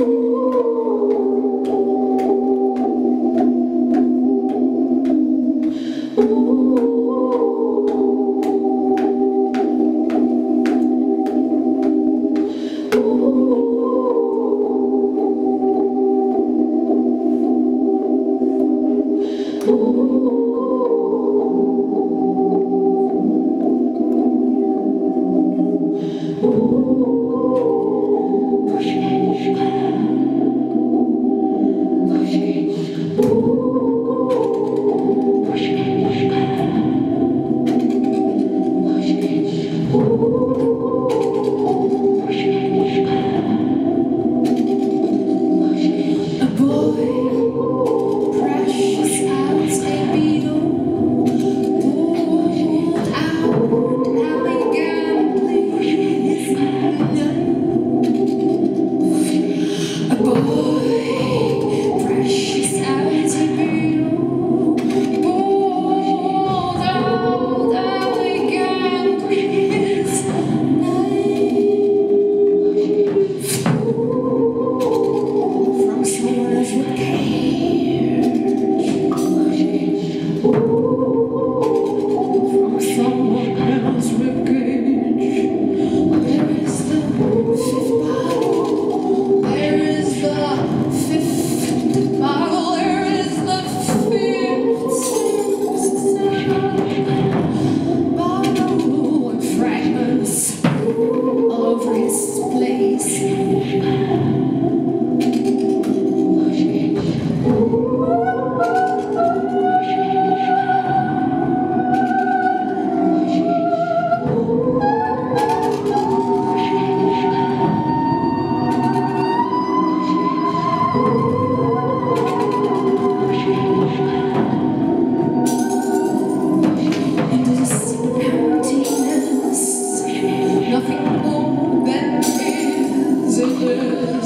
Música